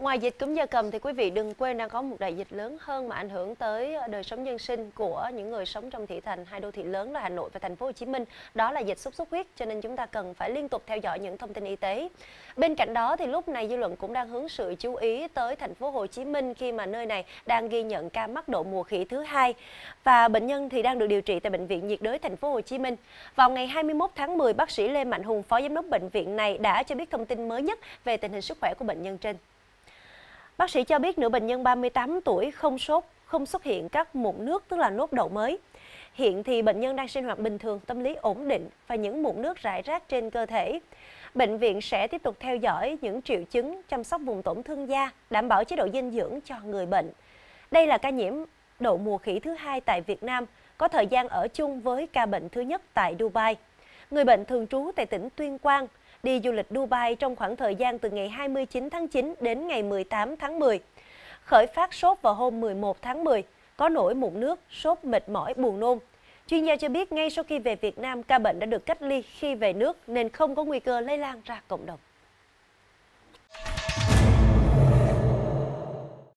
Ngoài dịch cúm gia cầm thì quý vị đừng quên đang có một đại dịch lớn hơn mà ảnh hưởng tới đời sống dân sinh của những người sống trong thị thành hai đô thị lớn là Hà Nội và thành phố Hồ Chí Minh. Đó là dịch sốt xuất huyết cho nên chúng ta cần phải liên tục theo dõi những thông tin y tế. Bên cạnh đó thì lúc này dư luận cũng đang hướng sự chú ý tới thành phố Hồ Chí Minh khi mà nơi này đang ghi nhận ca mắc độ mùa khỉ thứ hai và bệnh nhân thì đang được điều trị tại bệnh viện nhiệt đới thành phố Hồ Chí Minh. Vào ngày 21 tháng 10, bác sĩ Lê Mạnh Hùng, phó giám đốc bệnh viện này đã cho biết thông tin mới nhất về tình hình sức khỏe của bệnh nhân trên. Bác sĩ cho biết nữ bệnh nhân 38 tuổi không sốt, không xuất hiện các mụn nước tức là nốt đậu mới. Hiện thì bệnh nhân đang sinh hoạt bình thường, tâm lý ổn định và những mụn nước rải rác trên cơ thể. Bệnh viện sẽ tiếp tục theo dõi những triệu chứng, chăm sóc vùng tổn thương da, đảm bảo chế độ dinh dưỡng cho người bệnh. Đây là ca nhiễm đậu mùa khỉ thứ hai tại Việt Nam, có thời gian ở chung với ca bệnh thứ nhất tại Dubai. Người bệnh thường trú tại tỉnh Tuyên Quang, đi du lịch Dubai trong khoảng thời gian từ ngày 29 tháng 9 đến ngày 18 tháng 10. Khởi phát sốt vào hôm 11 tháng 10, có nổi mụn nước, sốt mệt mỏi, buồn nôn. Chuyên gia cho biết ngay sau khi về Việt Nam, ca bệnh đã được cách ly khi về nước nên không có nguy cơ lây lan ra cộng đồng.